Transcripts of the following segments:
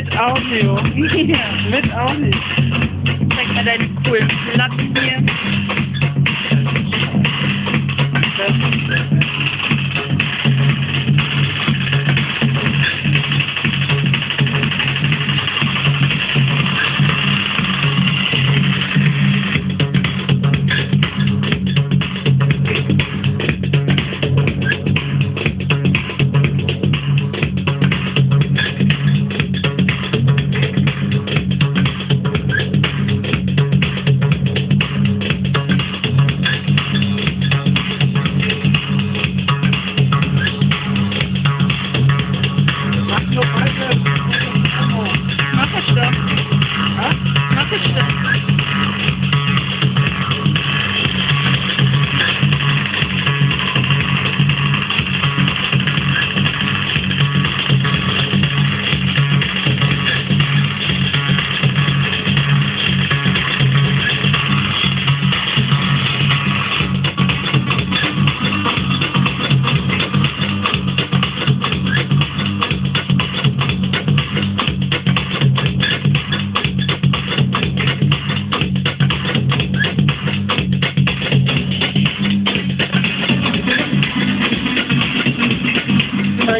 Mit Audio. Ja. Mit Audio. Zeig mal deinen coolen Platten hier.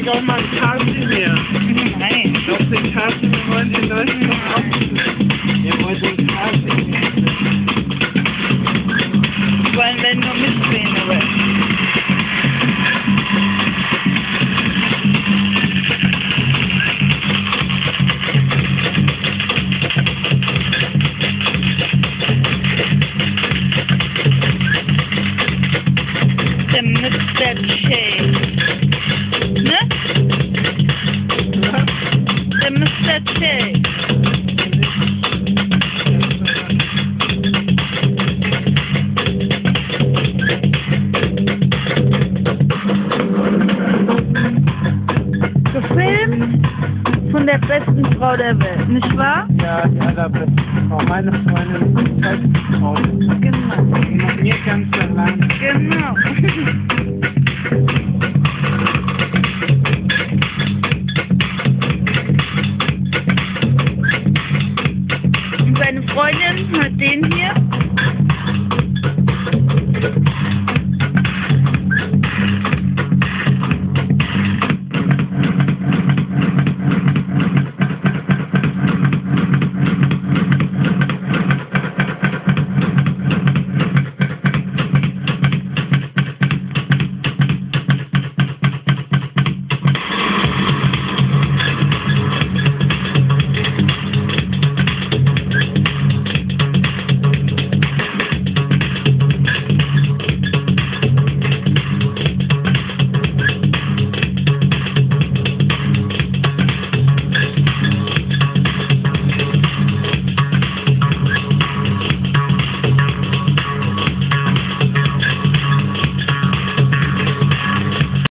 I got my sie here. Nein. Doch, den costume du mir Frau der Welt, nicht wahr? Ja, die allerbeste Frau. Meine Freundin ist die beste Frau. Genau. Mit mir ganz allein. Genau. Und seine Freundin hat den hier.